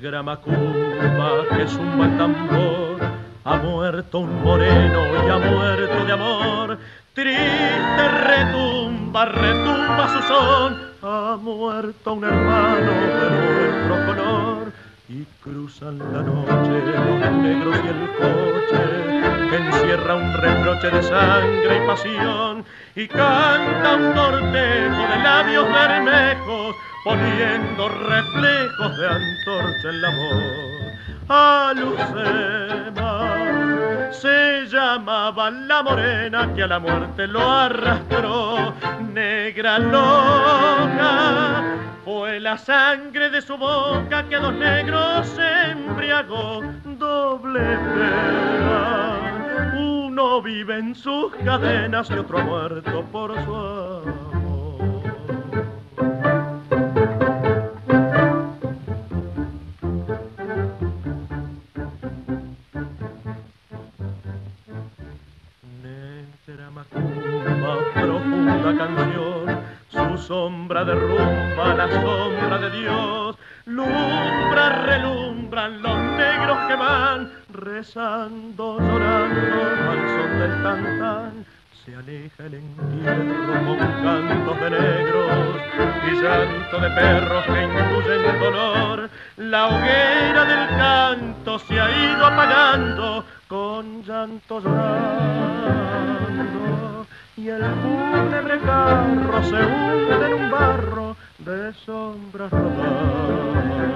Macumba, que es un buen tambor, ha muerto un moreno y ha muerto de amor. Triste retumba, retumba su son, ha muerto un hermano de nuestro color. Y cruzan la noche los negros y el coche, que encierra un reproche de sangre y pasión, y canta un cortejo de labios bermejos poniendo reflejos de antorcha en la voz. Alucema se llamaba la morena que a la muerte lo arrastró, negra loca. Fue la sangre de su boca que a dos negros se Uno vive en sus cadenas y otro muerto por su amor. sombra derrumba la sombra de Dios, lumbra, relumbran los negros que van rezando, llorando al son del tantán. Se aleja el entierro con cantos de negros y llanto de perros que intuyen dolor. La hoguera del canto se ha ido apagando con llanto llorando y el fúnebre carro se hunde en un barro de sombras rodadas.